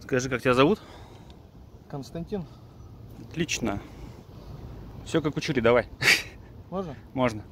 Скажи, как тебя зовут? Константин, Отлично. Все как учили. Давай. можно? Можно.